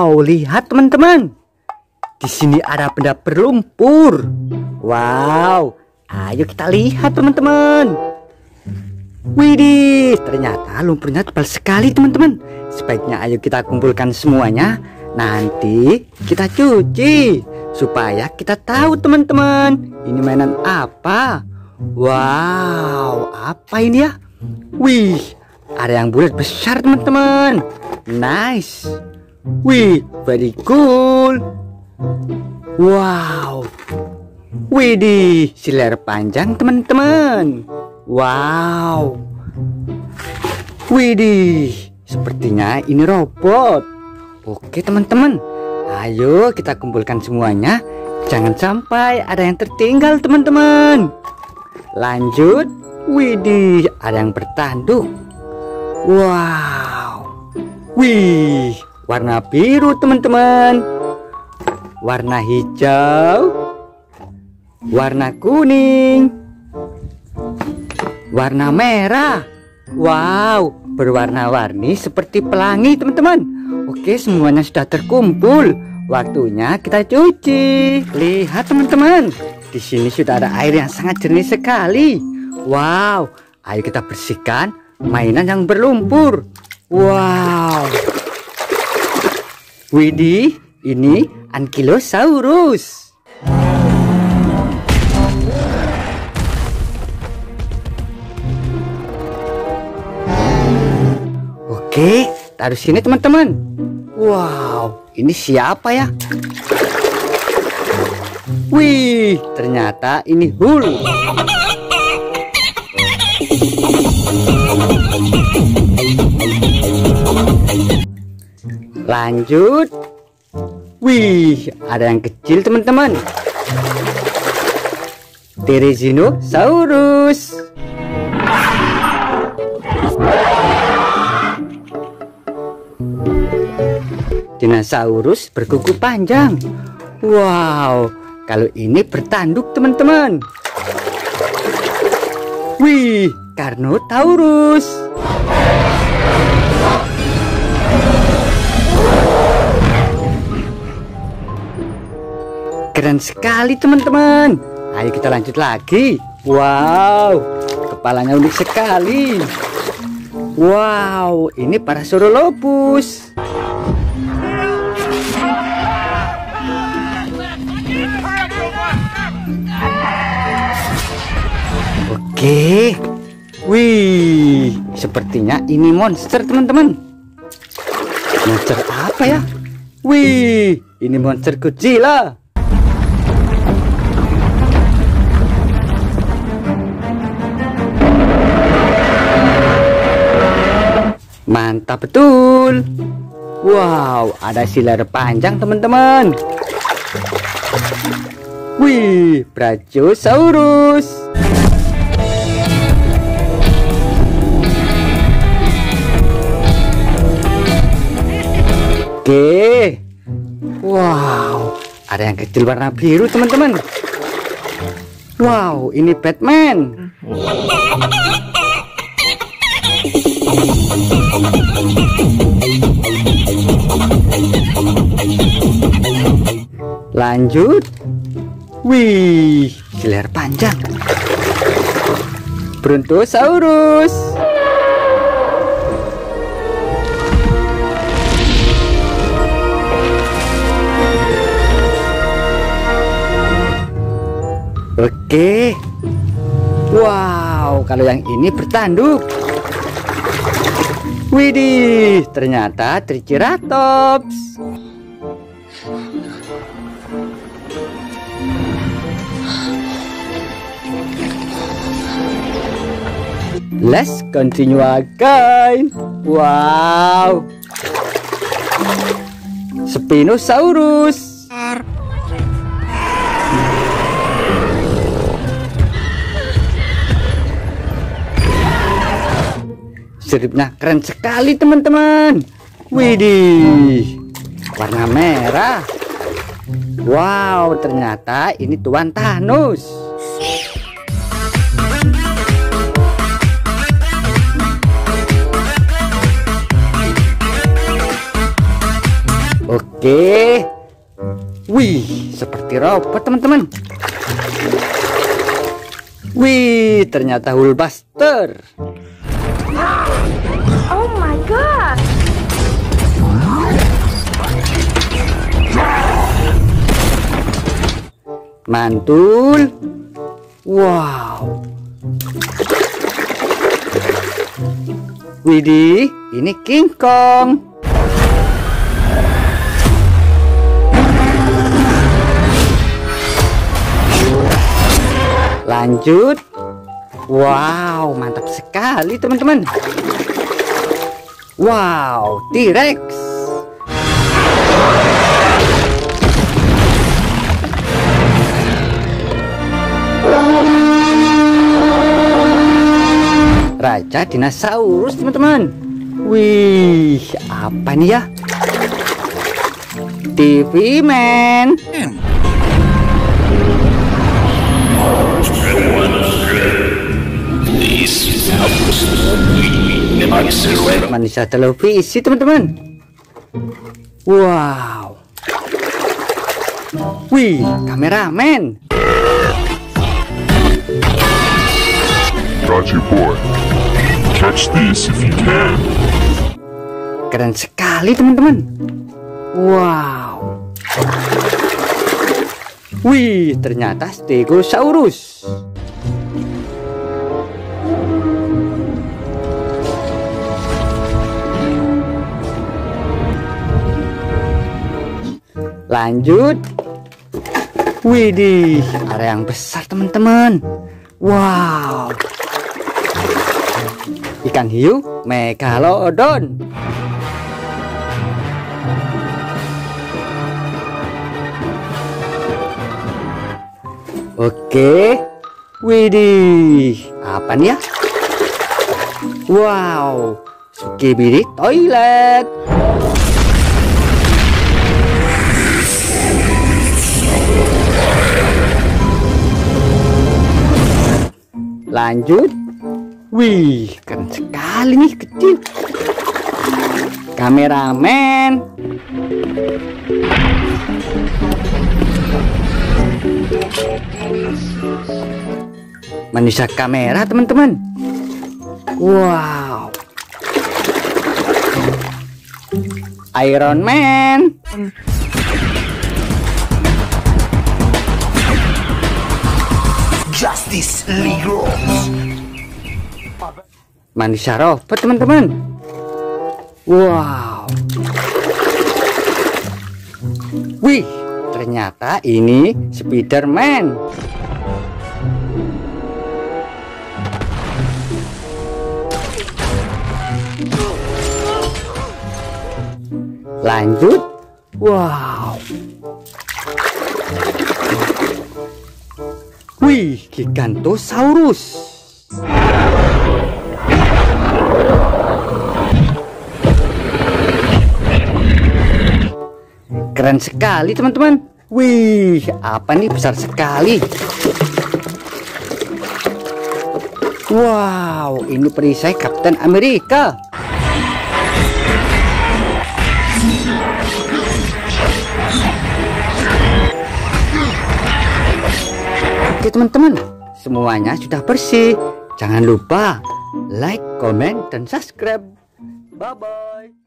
Wow, lihat teman-teman. Di sini ada benda berlumpur. Wow, ayo kita lihat teman-teman. Widih, ternyata lumpurnya tebal sekali teman-teman. Sebaiknya ayo kita kumpulkan semuanya. Nanti kita cuci supaya kita tahu teman-teman. Ini mainan apa? Wow, apa ini ya? Wih, ada yang bulat besar teman-teman. Nice. Wih, very cool. Wow. Widih, siler panjang teman-teman. Wow. Widih, sepertinya ini robot. Oke teman-teman, ayo kita kumpulkan semuanya. Jangan sampai ada yang tertinggal teman-teman. Lanjut. Widih, ada yang bertanduk. Wow. Wih, warna biru teman-teman. Warna hijau. Warna kuning warna merah. Wow, berwarna-warni seperti pelangi, teman-teman. Oke, semuanya sudah terkumpul. Waktunya kita cuci. Lihat, teman-teman. Di sini sudah ada air yang sangat jernih sekali. Wow, ayo kita bersihkan mainan yang berlumpur. Wow. Widih, ini Ankylosaurus. Oke, taruh sini teman-teman. Wow, ini siapa ya? Wih, ternyata ini Hul. Lanjut. Wih, ada yang kecil teman-teman. Saurus. dinosaurus berkuku panjang. Wow, kalau ini bertanduk teman-teman. Wih, Carnotaurus. Keren sekali teman-teman. Ayo kita lanjut lagi. Wow, kepalanya unik sekali. Wow, ini para Parasaurolophus. Oke. Wih, sepertinya ini monster, teman-teman. Monster apa ya? Wih, ini monster Godzilla. Mantap betul. Wow, ada silar panjang, teman-teman. Wih, Brachiosaurus. Oke. Wow, ada yang kecil warna biru, teman-teman. Wow, ini Batman. Lanjut. Wih, siler panjang. Brontosaurus. Oke. Wow, kalau yang ini bertanduk. Widih, ternyata Triceratops. Let's continue again. Wow. Spinosaurus. Siripnya keren sekali teman-teman. Widih, warna merah. Wow, ternyata ini Tuan Thanos. Oke. Oke. Wih, seperti robot teman-teman. Wih, ternyata Hulkbuster. Oh my god! Mantul. Wow. Widih, ini King Kong. Lanjut. Wow, mantap sekali teman-teman. Wow, T-Rex. Raja dinosaurus teman-teman. Wih, apa nih ya? TV Man. Manusia televisi teman-teman. Wow. Wih, kameramen. Got you, boy. Catch this if you can. Keren sekali teman-teman. Wow. Wih, ternyata Stegosaurus. Lanjut. Widih, area yang besar teman-teman. Wow. Ikan hiu megalodon. Oke. Widih, apa nih ya? Wow, Skibidi toilet. Lanjut. Wih, keren sekali nih kecil. Kameramen. Manusia kamera, teman-teman. Wow. Iron Man. League Rules. manusia robot teman-teman? Wow. Wih ternyata ini Spiderman. Lanjut. Wow Gigantosaurus Keren sekali teman-teman. Wih, apa nih besar sekali. Wow, ini perisai Kapten Amerika. Oke teman-teman, semuanya sudah bersih. Jangan lupa like, comment, dan subscribe. Bye-bye.